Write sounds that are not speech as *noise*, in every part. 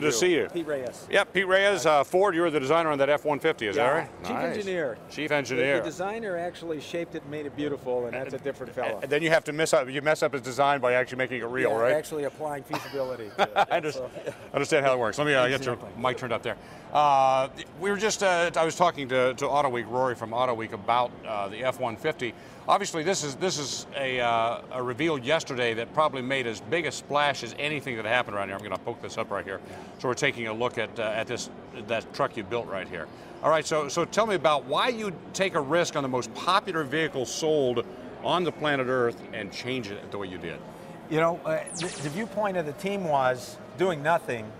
Good to see you. Pete Reyes. Yeah, Pete Reyes, uh, Ford, you were the designer on that F-150, is Yeah, that right? Chief Nice. engineer. Chief engineer. the designer actually shaped it and made it beautiful, and that's a different fellow. And then you have to mess up, you mess up his design by actually making it real, Yeah, right? Actually applying feasibility. *laughs* I understand, *laughs* understand how it works. Let me uh, get your mic turned up there. Uh, we were just, uh, I was talking to, to Auto Week, Rory from Auto Week about uh, the F-150. Obviously, this is this is a, uh, a reveal yesterday that probably made as big a splash as anything that happened around here. I'm going to poke this up right here. So we're taking a look at uh, at this that truck you built right here. All right, so so tell me about why you take a risk on the most popular vehicle sold on the planet Earth and change it the way you did. You know, uh, the, the viewpoint of the team was doing nothing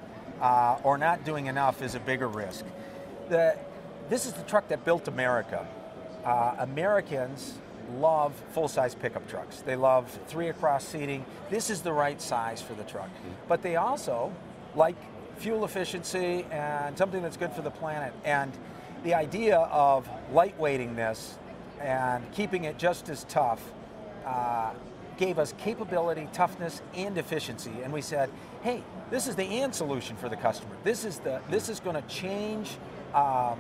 uh, or not doing enough is a bigger risk. The, this is the truck that built America. Uh, Americans love full-size pickup trucks. They love three across seating. This is the right size for the truck. But they also like fuel efficiency and something that's good for the planet. And the idea of lightweighting this and keeping it just as tough uh, gave us capability, toughness, and efficiency. And we said, hey, this is the and solution for the customer. This is the this is going to change um,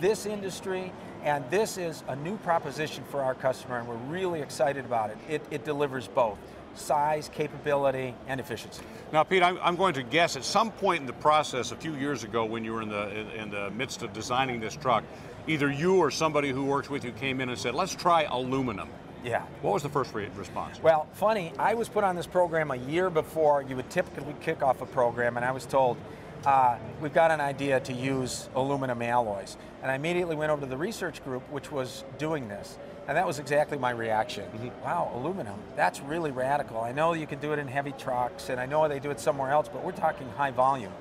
this industry, and this is a new proposition for our customer, and we're really excited about it. It, it delivers both size, capability, and efficiency. Now, Pete, I'm, I'm going to guess at some point in the process, a few years ago, when you were in the in, in the midst of designing this truck, either you or somebody who works with you came in and said, "Let's try aluminum." Yeah. What was the first re- response? Well, funny, I was put on this program a year before you would typically kick off a program, and I was told, uh, we've got an idea to use aluminum alloys. And I immediately went over to the research group, which was doing this. And that was exactly my reaction. Wow, aluminum, that's really radical. I know you can do it in heavy trucks, and I know they do it somewhere else, but we're talking high volume.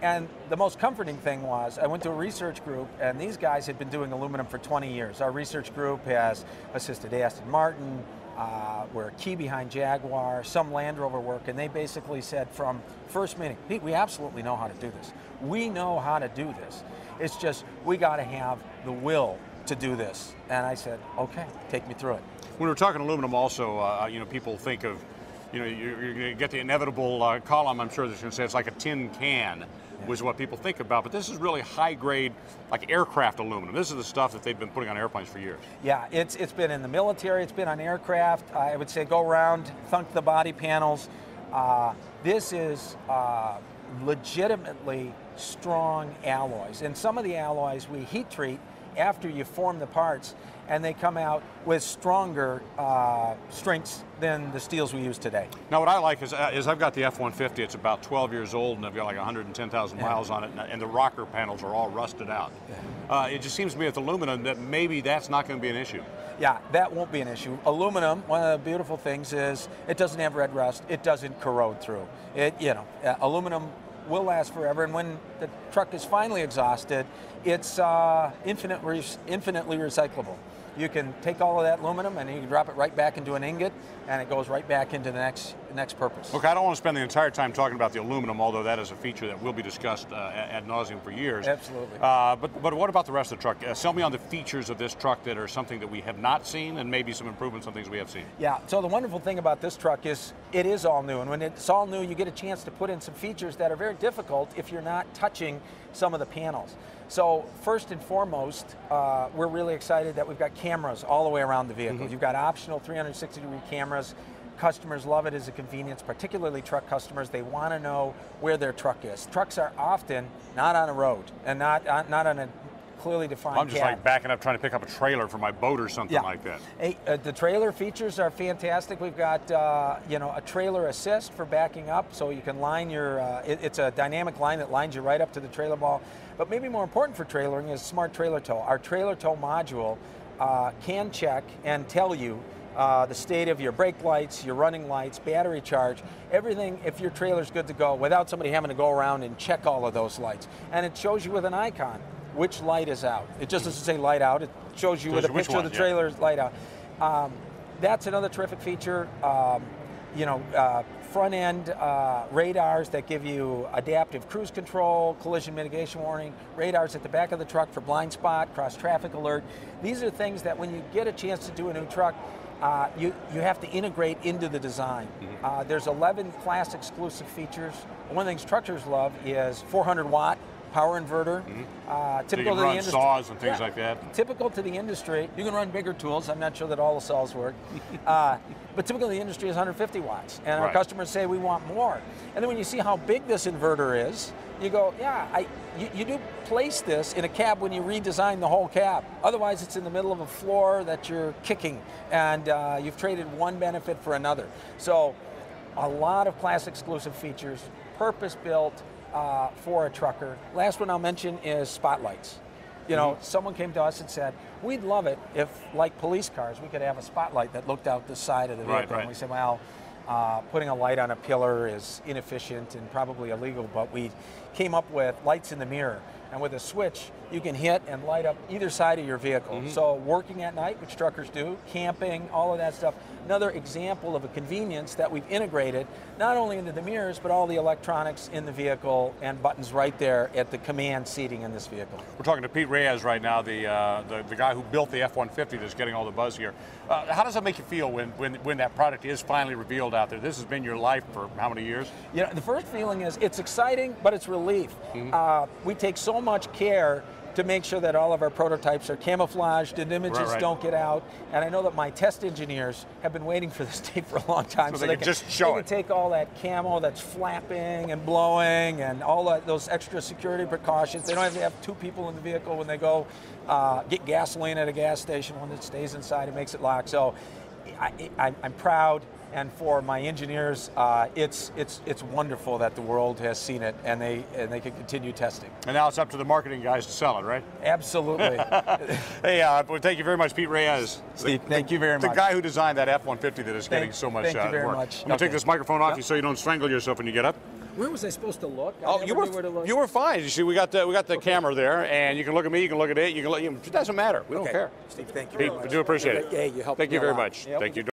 And the most comforting thing was I went to a research group, and these guys had been doing aluminum for 20 years. Our research group has assisted Aston Martin, uh, key behind Jaguar, some Land Rover work, and they basically said from first meeting, Pete, we absolutely know how to do this. We know how to do this. It's just we got to have the will to do this. And I said, okay, take me through it. When we're talking aluminum, also, uh, you know, people think of, you know, you- you're going to get the inevitable uh, column. I'm sure that's going to say it's like a tin can, was what people think about. But this is really high grade, like aircraft aluminum. This is the stuff that they've been putting on airplanes for years. Yeah, it's it's been in the military, it's been on aircraft. I would say go around, thunk the body panels. Uh, this is uh, legitimately strong alloys, and some of the alloys we heat treat after you form the parts, and they come out with stronger uh, strengths than the steels we use today. Now, what I like is, uh, is I've got the F-150. It's about 12 years old, and I've got like 110,000 miles on it, and, and the rocker panels are all rusted out. Uh, it just seems to me with aluminum that maybe that's not going to be an issue. Yeah, that won't be an issue. Aluminum, one of the beautiful things is it doesn't have red rust. It doesn't corrode through. It, you know, uh, aluminum will last forever. And when the truck is finally exhausted, it's uh, infinite re- infinitely recyclable. You can take all of that aluminum and you can drop it right back into an ingot, and it goes right back into the next next purpose. Look, I don't want to spend the entire time talking about the aluminum, although that is a feature that will be discussed uh, ad nauseum for years. Absolutely. Uh, but, but what about the rest of the truck? Uh, sell me on the features of this truck that are something that we have not seen, and maybe some improvements on things we have seen. Yeah, so the wonderful thing about this truck is it is all new. And when it's all new, you get a chance to put in some features that are very difficult if you're not touching some of the panels. So first and foremost, uh, we're really excited that we've got cameras all the way around the vehicle. You've got optional 360 degree cameras. Customers love it as a convenience, particularly truck customers. They want to know where their truck is. Trucks are often not on a road and not, not on a clearly defined I'm just cab. like backing up trying to pick up a trailer for my boat or something Yeah. like that. Hey, uh, the trailer features are fantastic. We've got uh, you know a trailer assist for backing up, so you can line your. Uh, it- it's a dynamic line that lines you right up to the trailer ball. But maybe more important for trailering is smart trailer tow. Our trailer tow module uh, can check and tell you. Uh, the state of your brake lights, your running lights, battery charge, everything if your trailer's good to go without somebody having to go around and check all of those lights. And it shows you with an icon which light is out. It just doesn't say light out, it shows you with a picture of the yeah. trailer light out. Um, that's another terrific feature. Um, you know, uh, front end uh, radars that give you adaptive cruise control, collision mitigation warning, radars at the back of the truck for blind spot, cross traffic alert. These are things that when you get a chance to do a new truck, uh, you, you have to integrate into the design. Mm-hmm. Uh, there's 11 class exclusive features. One of the things truckers love is 400 watt power inverter. Uh, Mm-hmm. So you typical can to the industry. saws and things Yeah. like that. Typical to the industry, you can run bigger tools. I'm not sure that all the saws work. *laughs* uh, but typical the industry is 150 watts. And our customers say we want more. And then when you see how big this inverter is, you go, yeah, I, you, you do place this in a cab when you redesign the whole cab. Otherwise, it's in the middle of a floor that you're kicking, and uh, you've traded one benefit for another. So, a lot of class exclusive features, purpose built uh, for a trucker. Last one I'll mention is spotlights. You know, someone came to us and said, "We'd love it if, like police cars, we could have a spotlight that looked out the side of the Right, vehicle." right. And we said, "Well, uh, putting a light on a pillar is inefficient and probably illegal, but we came up with lights in the mirror. And with a switch, you can hit and light up either side of your vehicle. Mm-hmm. So, working at night, which truckers do, camping, all of that stuff. Another example of a convenience that we've integrated not only into the mirrors, but all the electronics in the vehicle and buttons right there at the command seating in this vehicle. We're talking to Pete Reyes right now, the, uh, the, the guy who built the F-150 that's getting all the buzz here. Uh, how does that make you feel when, when, when that product is finally revealed out there? This has been your life for how many years? You know, the first feeling is it's exciting, but it's relief. Mm-hmm. Uh, we take so much care to make sure that all of our prototypes are camouflaged and images Right, right. don't get out. And I know that my test engineers have been waiting for this *laughs* tape for a long time, So they can just show they it. can take all that camo that's flapping and blowing and all that, those extra security precautions. They don't have to have two people in the vehicle when they go uh, get gasoline at a gas station. One that stays inside and makes it lock. So I, I, I'm proud, and for my engineers, uh, it's it's it's wonderful that the world has seen it, and they and they can continue testing. And now it's up to the marketing guys to sell it, right? Absolutely, *laughs* Hey, uh, well, thank you very much, Pete Reyes. Steve. Thank you very much. The guy who designed that F-150 that is getting so much thank you uh, very work. much. I'm gonna take this microphone off Yep. you so you don't strangle yourself when you get up. Where was I supposed to look? I Oh, never you knew were where to look. you were fine. You see, we got the we got the camera there, and you can look at me, you can look at it, you can look. It doesn't matter. We don't care. Steve, thank you. Pete, very we much. do appreciate it. Hey, you helped Thank me you a very lot. much. Yep. Thank you.